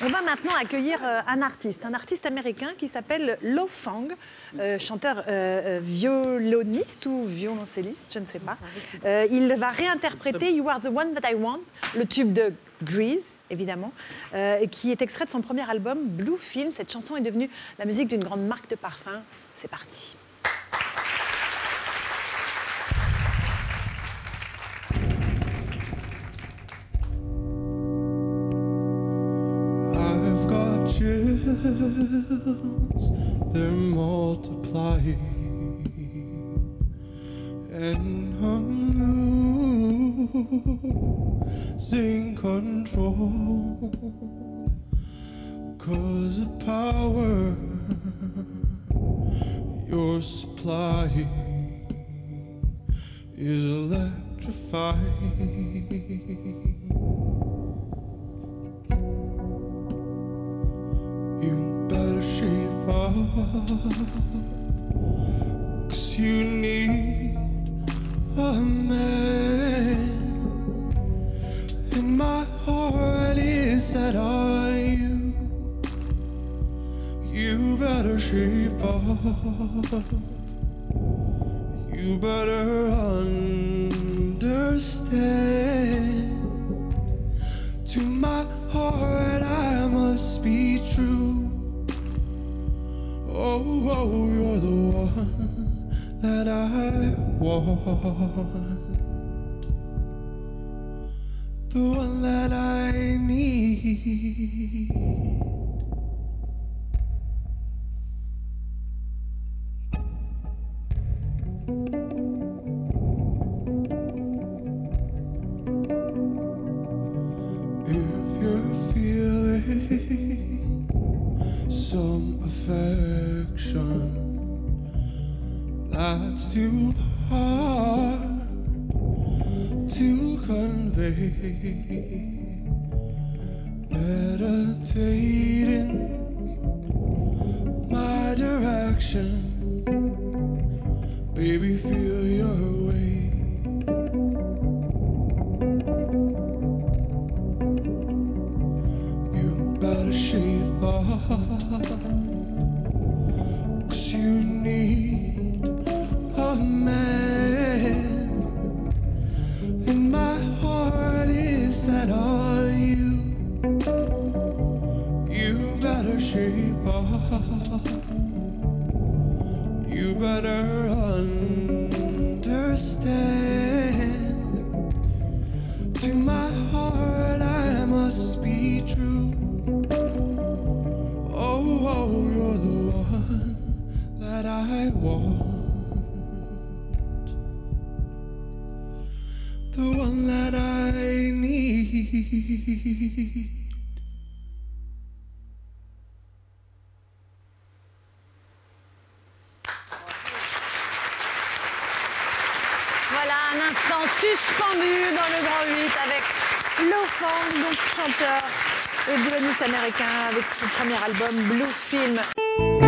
On va maintenant accueillir euh, un artiste, un artiste américain qui s'appelle Lo Fang, euh, chanteur euh, violoniste ou violoncelliste, je ne sais pas. Euh, il va réinterpréter You Are the One That I Want, le tube de Grease, évidemment, qui est extrait de son premier album Blue Film. Cette chanson est devenue la musique d'une grande marque de parfum. C'est parti. They're multiplying, and I'm losing control. Cause the power you're supplying is electrifying. Cause you need a man. And my heart is set on you. You better shape up. You better understand. To my heart, I must be true. Oh, oh, you're the one that I want. The one that I need. If you're feeling some affection that's too hard to convey, meditate in my direction, baby, feel your way. You better shape up. Cause you need a man. And my heart is set on you. You better shape up. You better understand. The one that I need. Voilà un instant suspendu dans le Grand 8 avec Lofang, donc chanteur et violoniste américain avec son premier album Blue Film.